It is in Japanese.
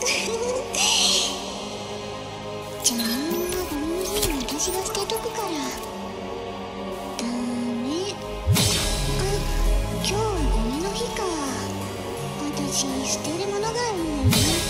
じゃあみんなこのゲー私が捨てとくからダメ。あ今日はゴミの日か。私捨てるものがあるんだね。